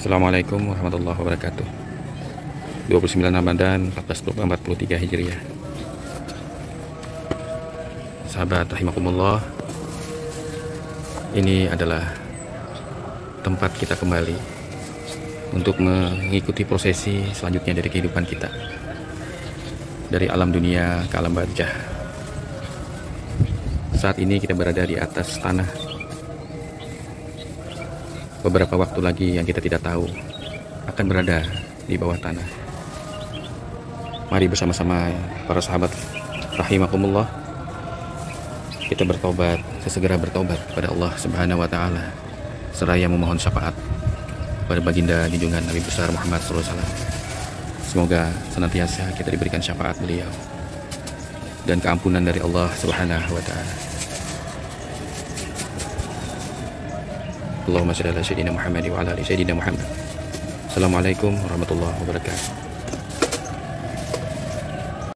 Assalamualaikum warahmatullahi wabarakatuh. 29 Ramadan 1443 Hijriah. Sahabat rahimakumullah Ini adalah tempat kita kembali Untuk mengikuti prosesi selanjutnya dari kehidupan kita. Dari alam dunia ke alam barjah Saat ini kita berada di atas tanah beberapa waktu lagi yang kita tidak tahu akan berada di bawah tanah. Mari bersama-sama para sahabat rahimakumullah kita bertobat, sesegera bertobat kepada Allah Subhanahu wa taala seraya memohon syafaat pada baginda junjungan Nabi besar Muhammad SAW. Semoga senantiasa kita diberikan syafaat beliau dan keampunan dari Allah Subhanahu wa taala. Allahumma salli ala sayyidina Muhammad wa ala ali sayyidina Muhammad. Assalamualaikum warahmatullahi wabarakatuh.